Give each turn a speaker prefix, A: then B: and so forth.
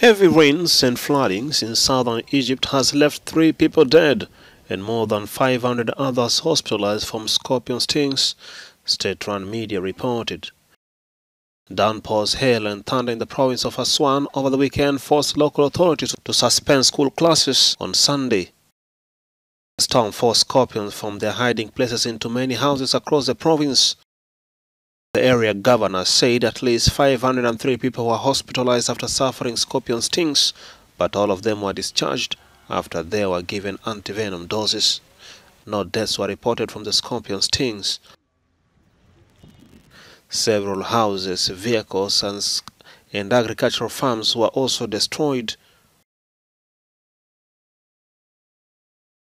A: Heavy rains and floodings in southern Egypt has left three people dead and more than 500 others hospitalized from scorpion stings, state-run media reported. Downpours, hail and thunder in the province of Aswan over the weekend forced local authorities to suspend school classes on Sunday. The storm forced scorpions from their hiding places into many houses across the province. The area governor said at least 503 people were hospitalized after suffering scorpion stings, but all of them were discharged after they were given antivenom doses. No deaths were reported from the scorpion stings. Several houses, vehicles and, and agricultural farms were also destroyed.